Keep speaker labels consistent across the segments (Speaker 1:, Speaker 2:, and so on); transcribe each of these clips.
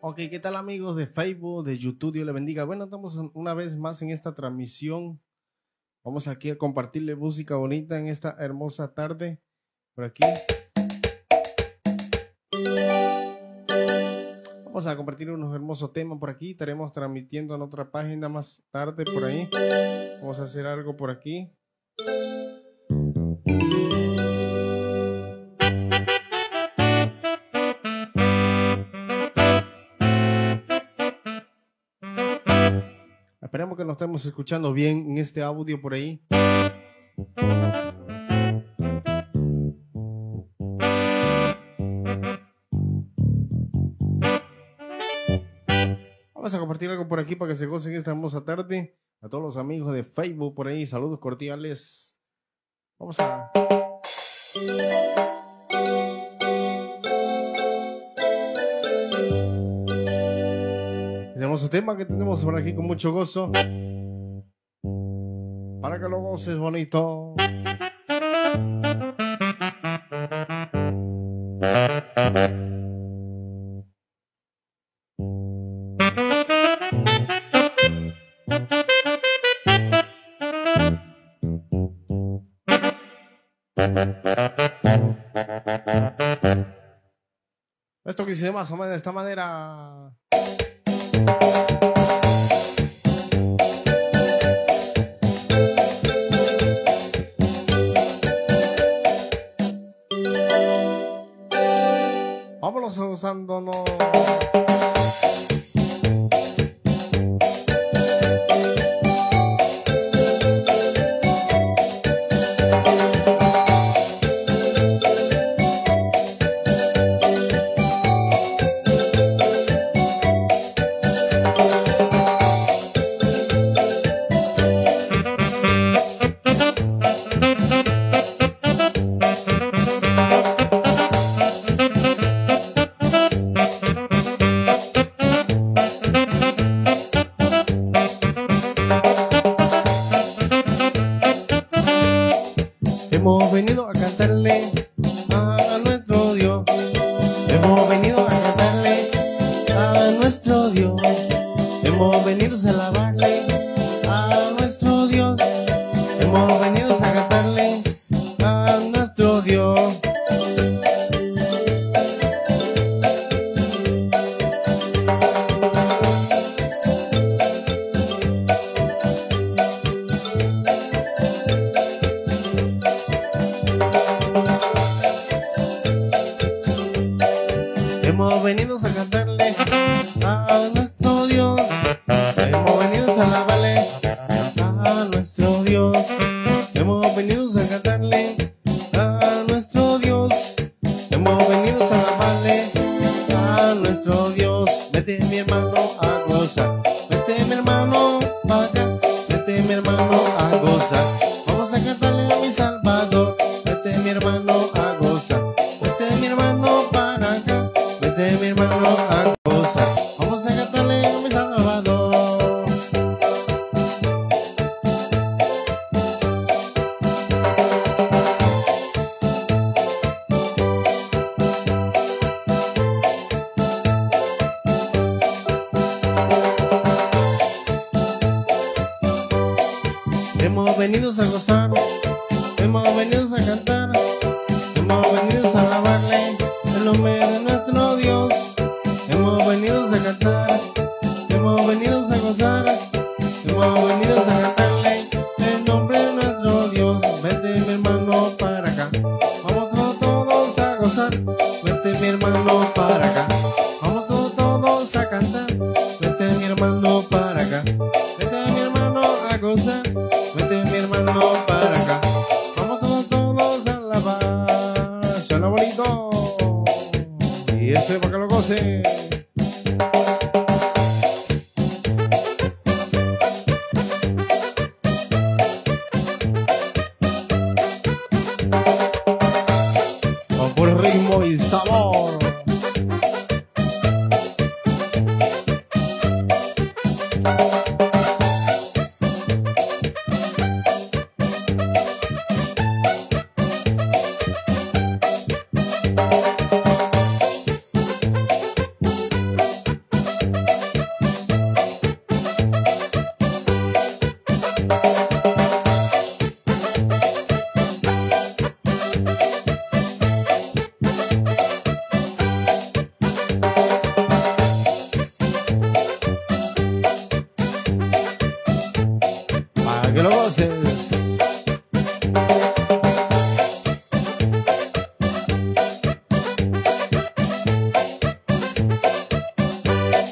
Speaker 1: Ok, ¿qué tal amigos de Facebook, de YouTube? Dios le bendiga. Bueno, estamos una vez más en esta transmisión. Vamos aquí a compartirle música bonita en esta hermosa tarde. Por aquí. Vamos a compartir unos hermosos temas por aquí. Estaremos transmitiendo en otra página más tarde por ahí. Vamos a hacer algo por aquí. Que nos estemos escuchando bien en este audio por ahí. Vamos a compartir algo por aquí para que se gocen esta hermosa tarde. A todos los amigos de Facebook por ahí, saludos cordiales. Vamos a... hermoso tema que tenemos por aquí con mucho gozo. Para que lo goces bonito. Esto que se más o menos de esta manera. Thank you. Dios. Vete mi hermano a gozar. Vete mi hermano para acá, vamos todos, a alabar. Suena bonito. Y eso es para que lo goce.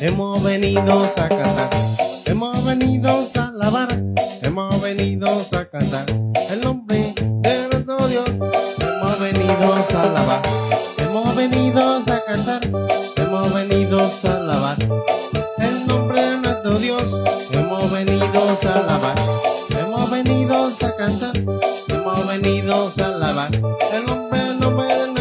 Speaker 1: Hemos venido a cantar, hemos venido a alabar, hemos venido a cantar. El nombre de nuestro Dios, hemos venido a alabar, hemos venido a cantar, hemos venido a alabar. El nombre de nuestro Dios, hemos venido a alabar, hemos venido a cantar, hemos venido a alabar. El nombre, el nombre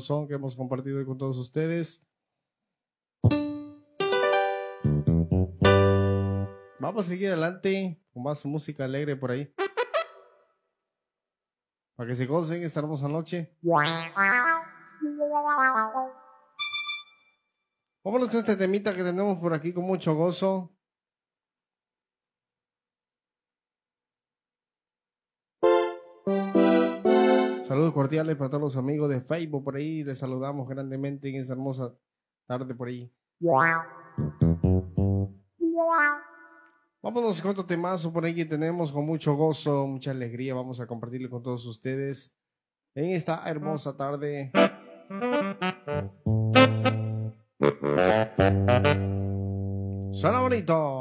Speaker 1: sabrosón que hemos compartido con todos ustedes. Vamos a seguir adelante con más música alegre por ahí. Para que se gocen esta hermosa noche. Vámonos con este temita que tenemos por aquí con mucho gozo. Saludos cordiales para todos los amigos de Facebook por ahí. Les saludamos grandemente en esta hermosa tarde por ahí. Vámonos con otro temazo por ahí que tenemos con mucho gozo, mucha alegría. Vamos a compartirlo con todos ustedes en esta hermosa tarde. Suena bonito.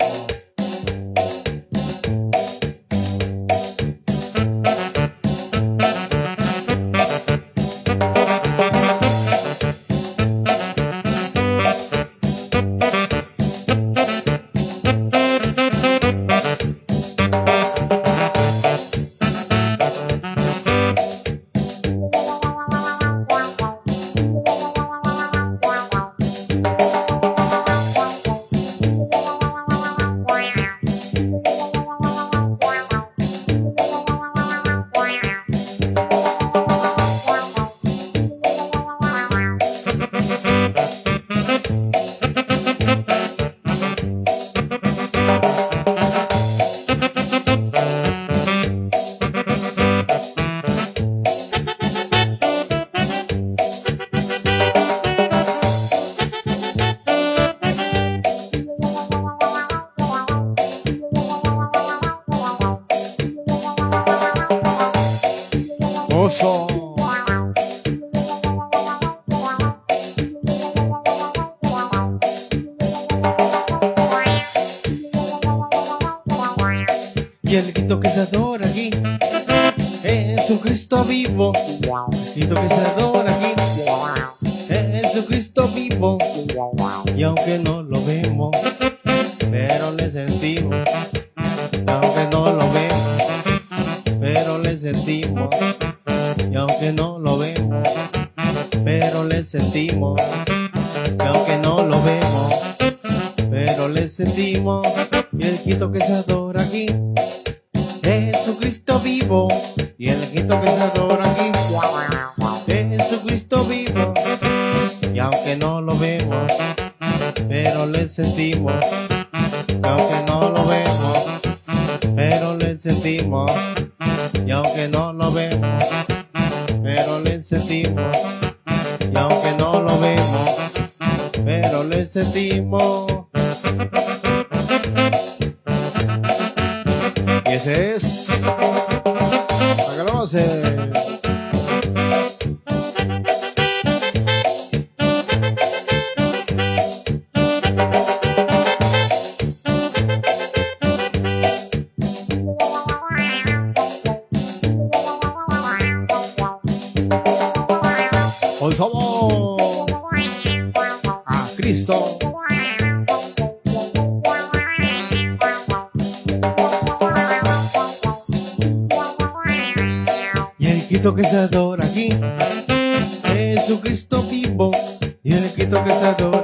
Speaker 1: Sentimos. Aunque no lo vemos, pero le sentimos. Y el Cristo que se adora aquí es Jesucristo vivo. Y el Cristo que se adora aquí es Jesucristo vivo. Y aunque no lo vemos, pero le sentimos. Y aunque no lo vemos, pero le sentimos. Y aunque no lo vemos, pero le sentimos pero le sentimos. Y ese es. Para que lo Cristo que se adora aquí. Jesucristo vivo y el Cristo que se adora.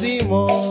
Speaker 1: decimos.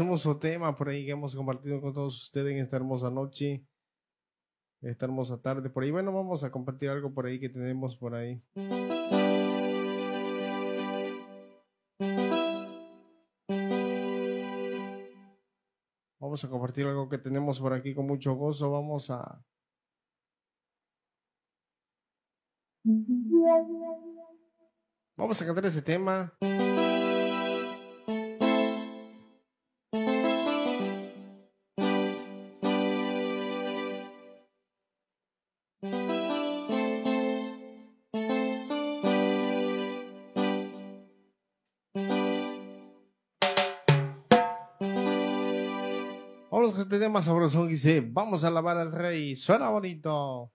Speaker 1: hermoso, hermoso tema por ahí que hemos compartido con todos ustedes en esta hermosa noche, esta hermosa tarde por ahí. Bueno, vamos a compartir algo por ahí que tenemos por ahí. Vamos a compartir algo que tenemos por aquí con mucho gozo. Vamos a... Vamos a cantar ese tema. con este tema sabrosón dice, vamos a alabar al rey, suena bonito.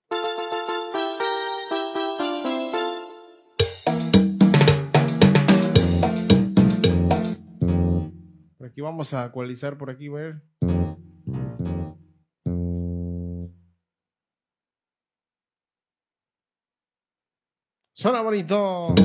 Speaker 1: Por aquí vamos a actualizar, por aquí, ver. Suena bonito.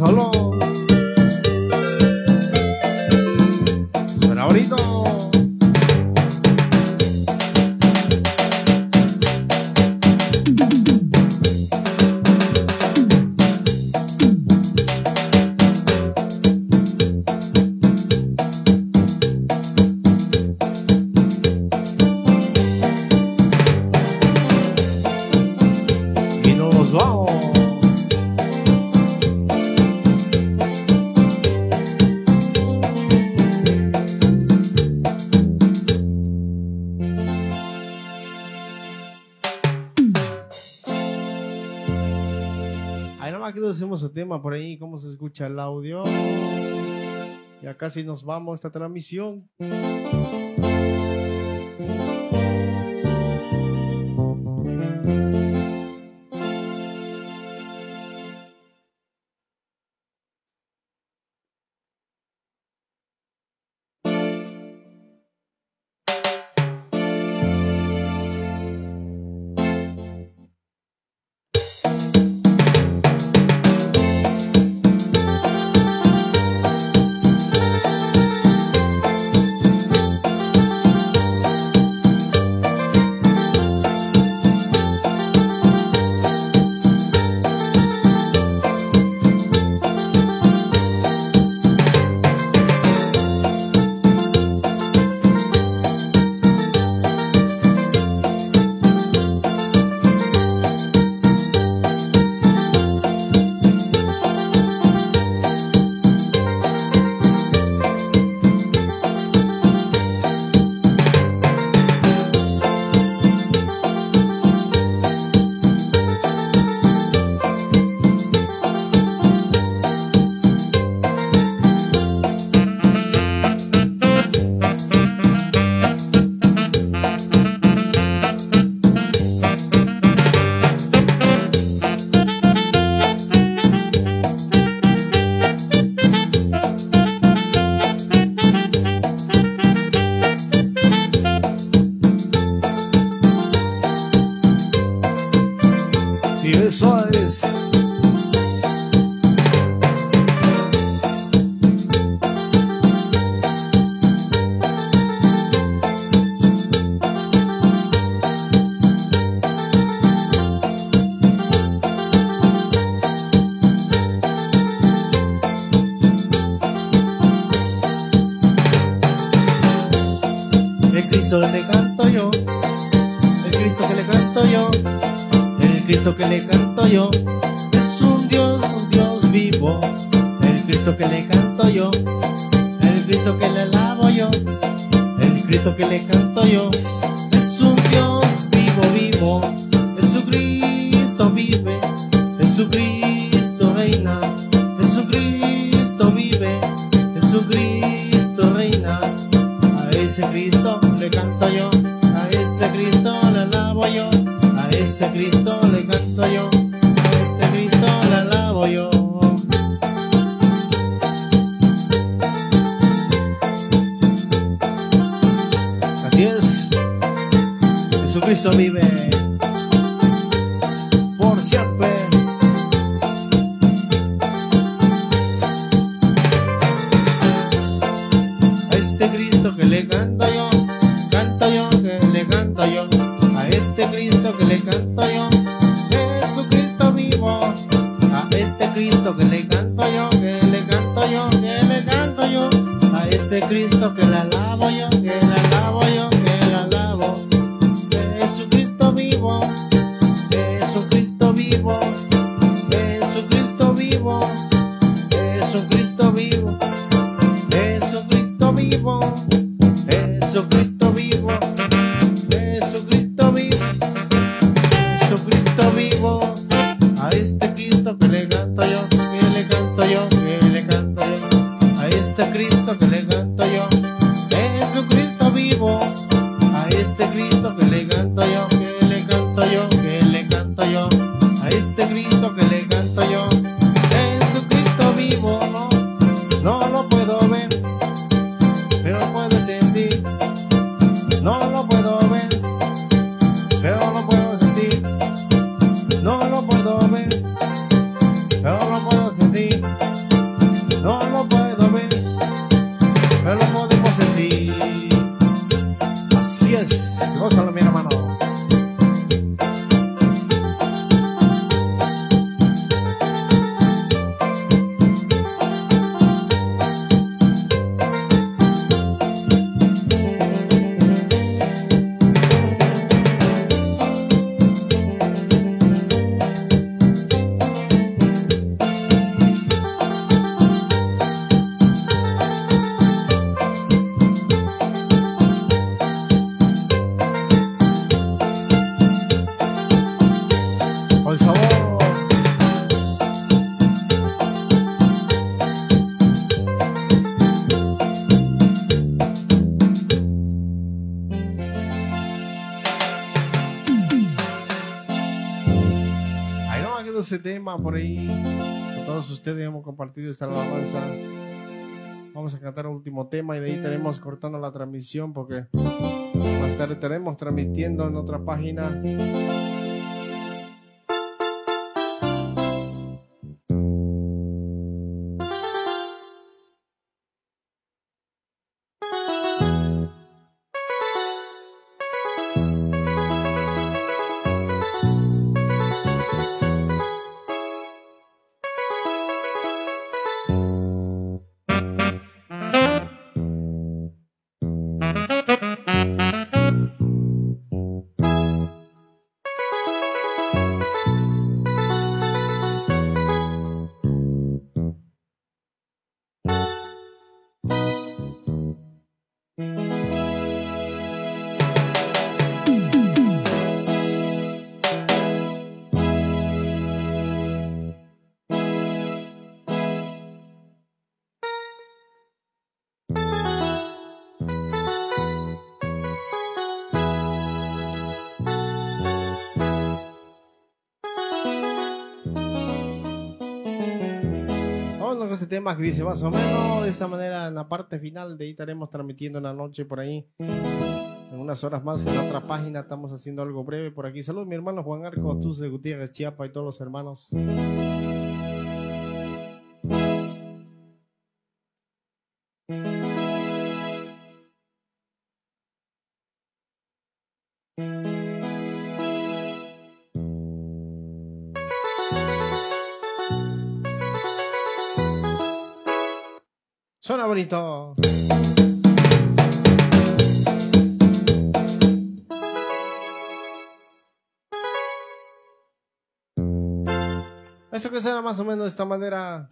Speaker 1: Hello. tema por ahí, cómo se escucha el audio. Ya casi nos vamos a esta transmisión. Cristo que le canto yo, el Cristo que le lavo yo, el Cristo que le canto yo. Por ahí. Todos ustedes hemos compartido esta alabanza. Vamos a cantar un último tema y de ahí estaremos cortando la transmisión porque más tarde estaremos transmitiendo en otra página tema que dice más o menos de esta manera en la parte final de ahí estaremos transmitiendo en la noche por ahí. En unas horas más en otra página estamos haciendo algo breve por aquí. Saludos mi hermano Juan Arco de Gutiérrez Chiapa y todos los hermanos Eso que suena más o menos de esta manera.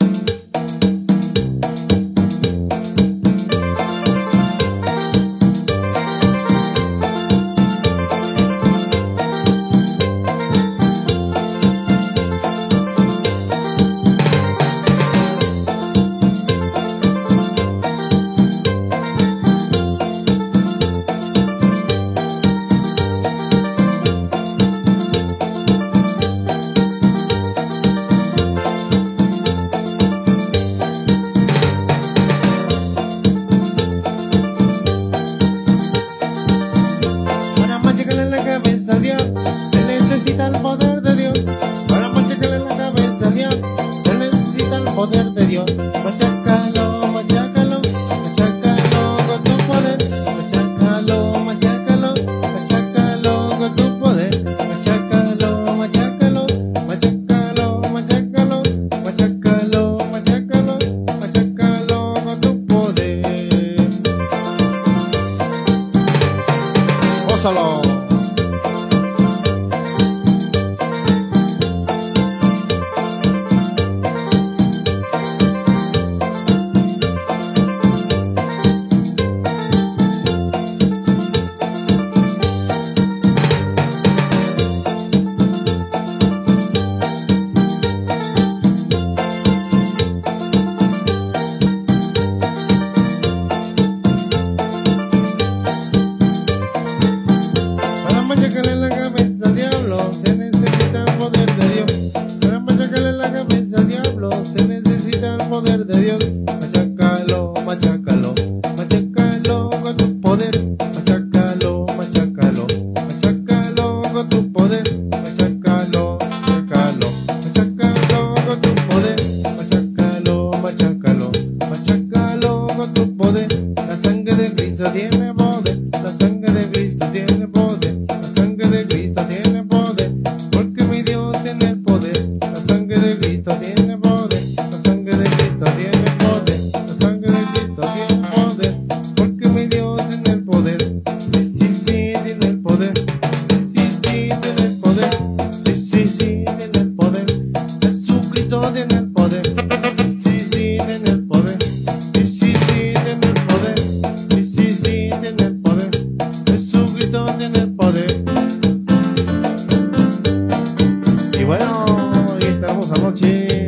Speaker 1: y estamos anoche.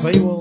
Speaker 1: Todos los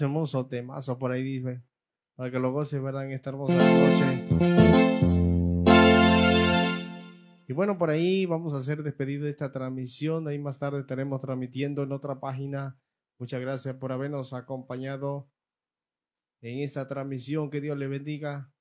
Speaker 1: Hermoso temazo por ahí, dice. Para que lo goce, ¿verdad? En esta hermosa noche. Y bueno, por ahí vamos a hacer despedido de esta transmisión. Ahí más tarde estaremos transmitiendo en otra página. Muchas gracias por habernos acompañado en esta transmisión. Que Dios le bendiga.